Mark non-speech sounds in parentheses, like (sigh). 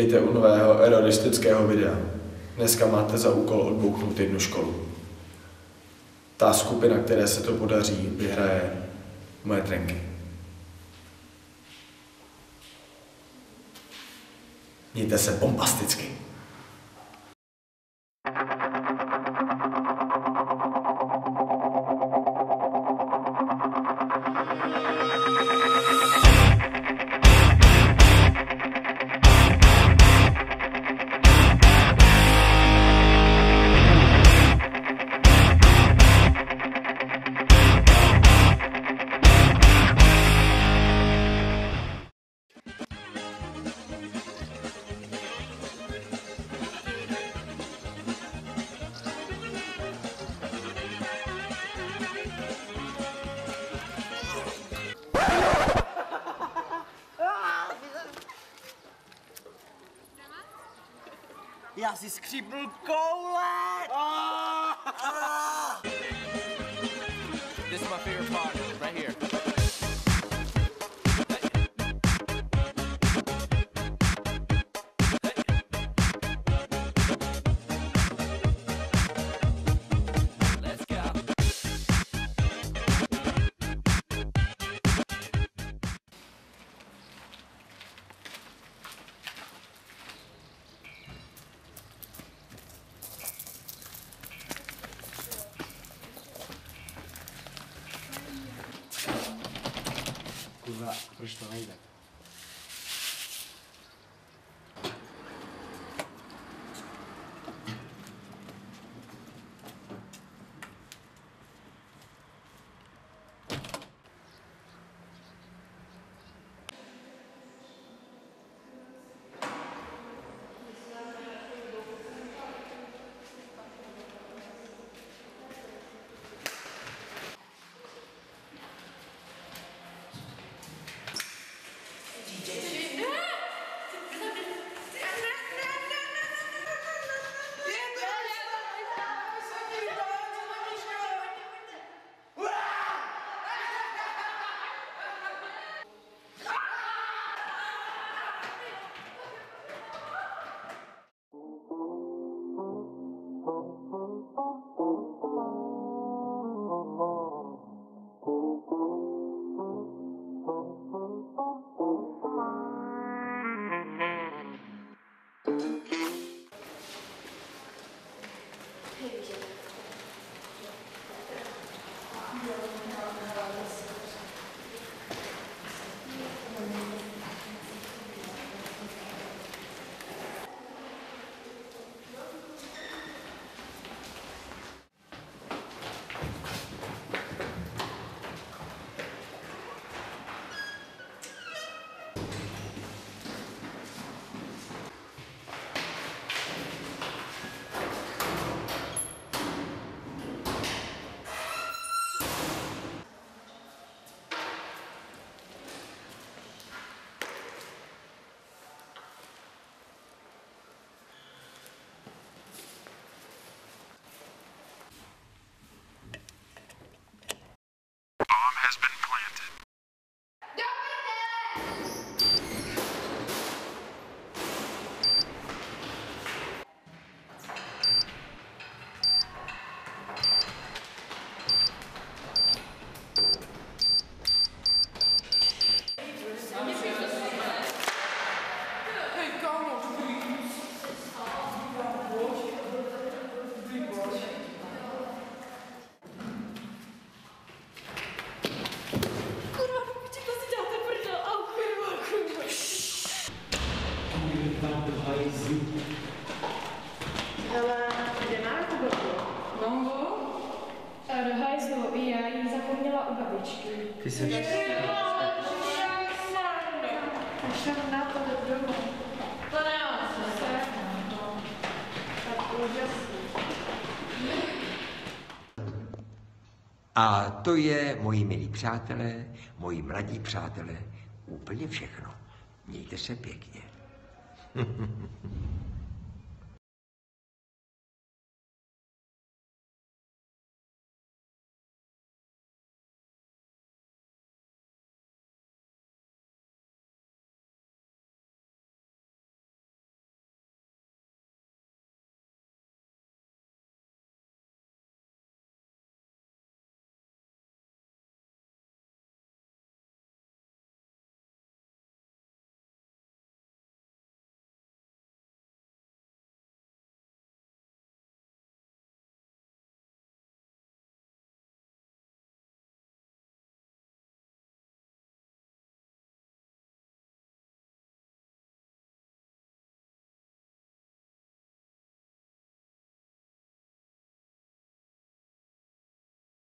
Vítejte u nového eroristického videa. Dneska máte za úkol odbouknout jednu školu. Ta skupina, které se to podaří, vyhraje moje trenky. Mějte se bombasticky. Já si skřípnul koule! This is my favorite part, resto da. Ty jsi... Šel na to. A to je, moji milí přátelé, moji mladí přátelé, úplně všechno. Mějte se pěkně. (laughs)